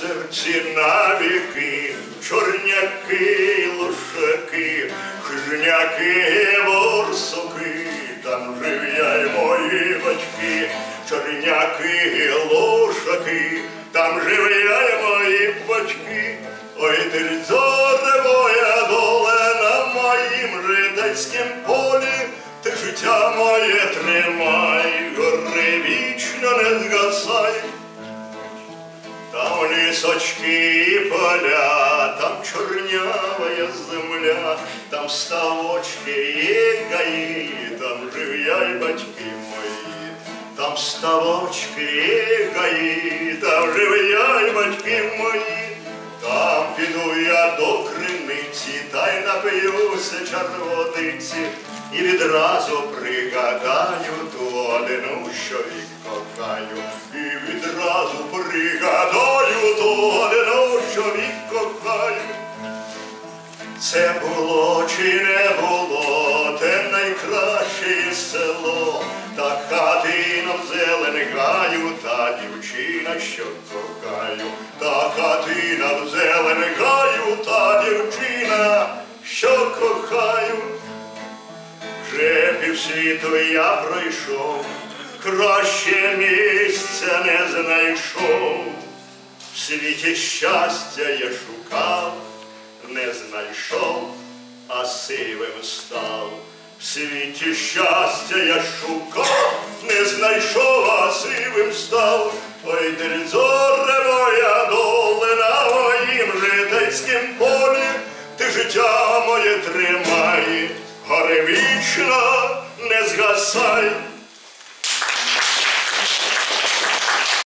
серці навіки, чорняки, лошаки, хижняки, борсуки, там жив'яй мої батьки, чорняки, лошаки, там жив'яй мої батьки. Ой, зоре моя доле на моїм житейськім полі, ти життя моє тримай, гори вічно не згасай. Там лісочки і поля, там чорнявая земля, там ставочки і гаї, там жив'яй батьки мої, там ставочки і гаї, там жив'яй батьки мої, там піду я до криниці, та й напиюся чарвотиці, і відразу пригадаю ту одну, що вік кохаю, і відразу пригадаю Це було чи не було, те найкраще село, та хатина в зелень гаю, та дівчина, що кохаю, та хатина в зелень гаю, та дівчина, що кохаю. Вже півсвіту я пройшов, краще місця не знайшов. В світі щастя я шукав, знайшов, а сивим став. В світі щастя я шукав, не знайшов, а сивим став. Ой, дерзоре моя доле на моїм житейськім полі, ти життя моє тримай, горе вічно не згасай.